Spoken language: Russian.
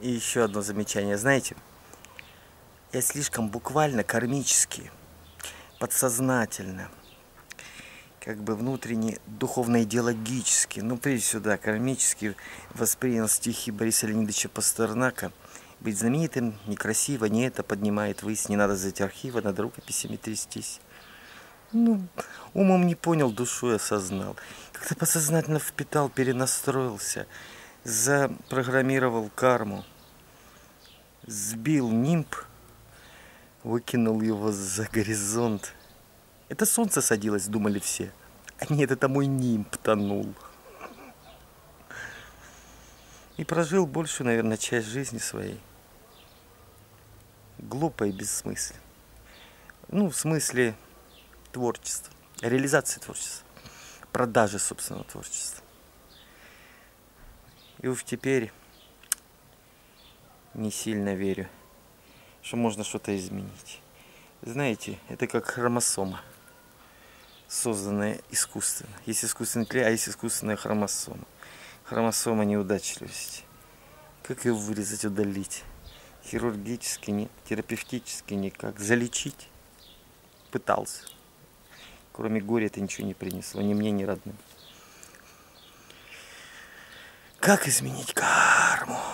И еще одно замечание. Знаете, я слишком буквально кармически, подсознательно, как бы внутренне, духовно-идеологически, ну, прежде всего, да, кармически воспринял стихи Бориса Леонидовича Пастернака. Быть знаменитым некрасиво, не это поднимает высь, не надо зать архива, над рукописями трястись. Ну, умом не понял, душой осознал. Как-то подсознательно впитал, перенастроился – запрограммировал карму, сбил нимб, выкинул его за горизонт. Это солнце садилось, думали все. А нет, это мой нимб тонул. И прожил большую, наверное, часть жизни своей. Глупо и бессмысленно. Ну, в смысле творчества, реализации творчества, продажи собственного творчества. И уж теперь не сильно верю, что можно что-то изменить. Знаете, это как хромосома, созданная искусственно. Есть искусственный клей, а есть искусственная хромосома. Хромосома неудачливости. Как ее вырезать, удалить? Хирургически, не, терапевтически никак. Залечить? Пытался. Кроме горя это ничего не принесло, ни мне, ни родным. Как изменить карму?